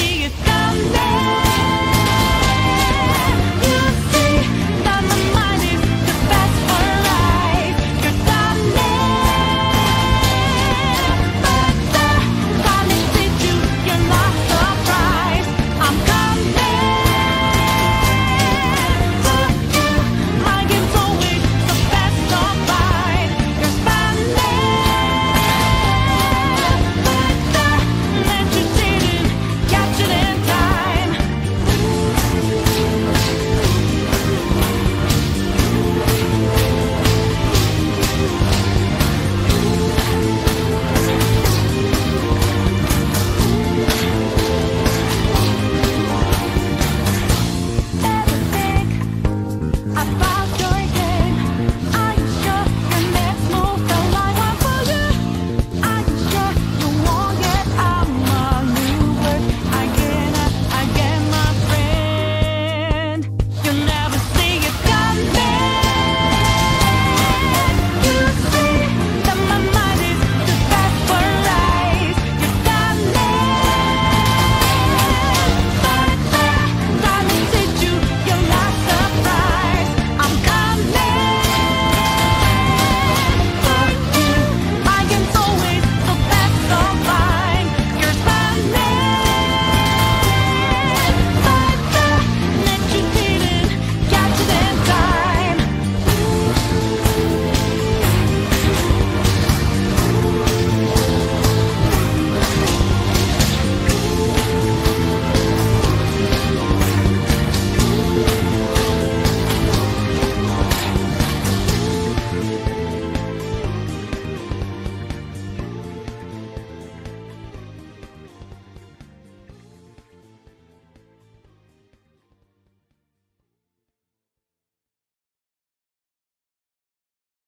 see it someday.